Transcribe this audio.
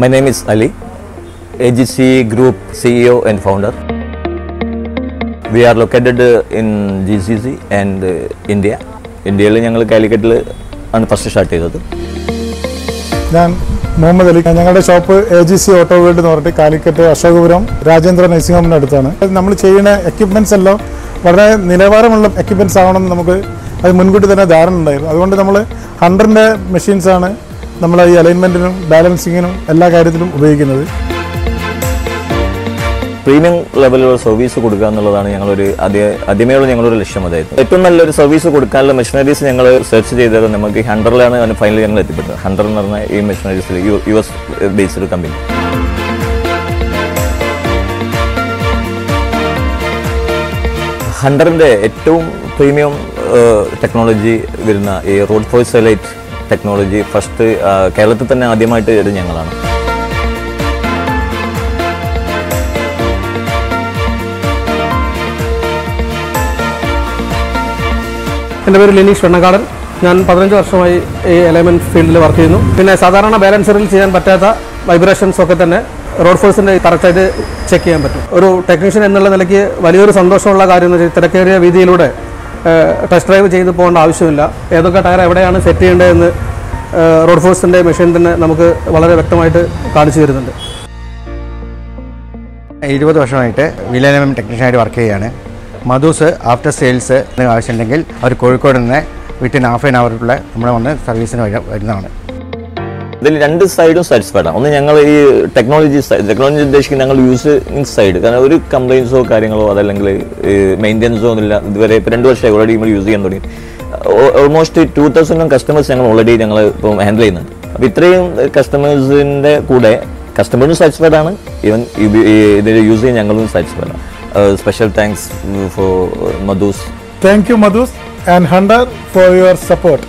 My name is Ali, AGC Group CEO and founder. We are located in G C C and India ഇന്ത്യയിൽ ഞങ്ങൾ കാലിക്കറ്റിൽ ആണ് first start ചെയ്തത്. ഞാൻ മുഹമ്മദ് അലി. ഞങ്ങളുടെ shop A G C auto world എന്ന് പറഞ്ഞിട്ട് Calicut Ashokapuram Rajendra nursing ഹോമിന്റെ അടുത്താണ്. നമ്മൾ ചെയ്യുന്ന എക്യുപ്മെന്റ്സ് എല്ലാം വളരെ നിലവാരമുള്ള എക്യുപ്മെന്റ്സ് ആവണമെന്ന് നമുക്ക് അത് മുൻകൂട്ടി തന്നെ ധാരണ ഉണ്ടായിരുന്നു. അതുകൊണ്ട് നമ്മൾ ഹൺഡ്രഡിന്റെ മെഷീൻസാണ് നമ്മൾ ഈ അലൈൻമെന്റിനും ബാലൻസിങ്ങിനും എല്ലാ കാര്യത്തിലും ഉപയോഗിക്കുന്നത്. പ്രീമിയം ലെവലിലുള്ള സർവീസ് കൊടുക്കുക എന്നുള്ളതാണ് ഞങ്ങളൊരു ആദ്യ ആദ്യമേയുള്ള ഞങ്ങളൊരു ലക്ഷ്യം അതായിരുന്നു ഏറ്റവും നല്ലൊരു സർവീസ് കൊടുക്കാനുള്ള മെഷീനറീസ് ഞങ്ങൾ സെർച്ച് ചെയ്തത് നമുക്ക് അതിന് ഫൈനലി ഞങ്ങൾ എത്തിപ്പെട്ടത്. ഹൺഡ്രഡ് എന്ന് പറഞ്ഞ ഈ മെഷീനറീസിൽ യു എസ് ബേസ്ഡ് കമ്പനി ഹൺഡറിന്റെ ഏറ്റവും പ്രീമിയം ടെക്നോളജി വരുന്ന ഈ റോഡ് ഫോഴ്സ് സൈലൈറ്റ് ടെക്നോളജി ഫസ്റ്റ് കേരളത്തിൽ തന്നെ ആദ്യമായിട്ട് ഇത് ഞങ്ങളാണ്. എന്റെ പേര് ലിനീഷ് വെണ്ണക്കാടൻ. ഞാൻ പതിനഞ്ച് വർഷമായി ഈ എലമെന്റ് ഫീൽഡിൽ വർക്ക് ചെയ്യുന്നു. പിന്നെ സാധാരണ ബാലൻസറിൽ ചെയ്യാൻ പറ്റാത്ത വൈബ്രേഷൻസ് ഒക്കെ തന്നെ റോഡ് ഫോഴ്സിന്റെ കറക്റ്റായിട്ട് ചെക്ക് ചെയ്യാൻ പറ്റും. ഒരു ടെക്നീഷ്യൻ എന്നുള്ള നിലയ്ക്ക് വലിയൊരു സന്തോഷമുള്ള കാര്യം എന്ന് വെച്ചാൽ തിരക്കേറിയ വീതിയിലൂടെ ടെസ്റ്റ് ഡ്രൈവ് ചെയ്ത് പോകേണ്ട ആവശ്യമില്ല. ഏതൊക്കെ ടയർ എവിടെയാണ് സെറ്റ് ചെയ്യേണ്ടതെന്ന് റോഡ് ഫോഴ്സിന്റെ മെഷീൻ തന്നെ നമുക്ക് വളരെ വ്യക്തമായിട്ട് കാണിച്ചു തരുന്നുണ്ട്. ഇരുപത് വർഷമായിട്ട് വിലനം ടെക്നീഷ്യനായിട്ട് വർക്ക് ചെയ്യുകയാണ്. മധുസ് ആഫ്റ്റർ സെയിൽസ് ആവശ്യമുണ്ടെങ്കിൽ അവർ കോഴിക്കോട് നിന്ന് വിത്തിൻ ഹാഫ് ആൻ അവറിലുള്ള നമ്മൾ വന്ന് സർവീസിന് വര- വരുന്നതാണ്. ഇതിൽ രണ്ട് സൈഡും സാറ്റിസ്ഫൈഡ് ആണ്. ഒന്ന് ഞങ്ങൾ ഈ ടെക്നോളജി ടെക്നോളജി ഉദ്ദേശിക്കുന്ന ഞങ്ങൾ യൂസിങ് സൈഡ് കാരണം ഒരു കംപ്ലൈൻസോ കാര്യങ്ങളോ അതല്ലെങ്കിൽ മെയിന്റെനൻസോ ഒന്നുമില്ല. ഇതുവരെ ഇപ്പോൾ രണ്ട് വർഷമായി ഓൾറെഡി നമ്മൾ യൂസ് ചെയ്യാൻ തുടങ്ങി. ഓൾമോസ്റ്റ് ടു തൗസൻഡും കസ്റ്റമേഴ്സ് ഞങ്ങൾ ഓൾറെഡി ഞങ്ങൾ ഇപ്പം ഹാൻഡിൽ ചെയ്യുന്നുണ്ട്. അപ്പോൾ ഇത്രയും കസ്റ്റമേഴ്സിന്റെ കൂടെ കസ്റ്റമേഴ്സും സാറ്റിസ്ഫൈഡ് ആണ്. ഈവൻ ഇതിൽ യൂസ് ചെയ്യാൻ ഞങ്ങളും സാറ്റിസ്ഫൈഡ് ആണ്. Special thanks for Madhus. Thank you Madhus and Hunter for your support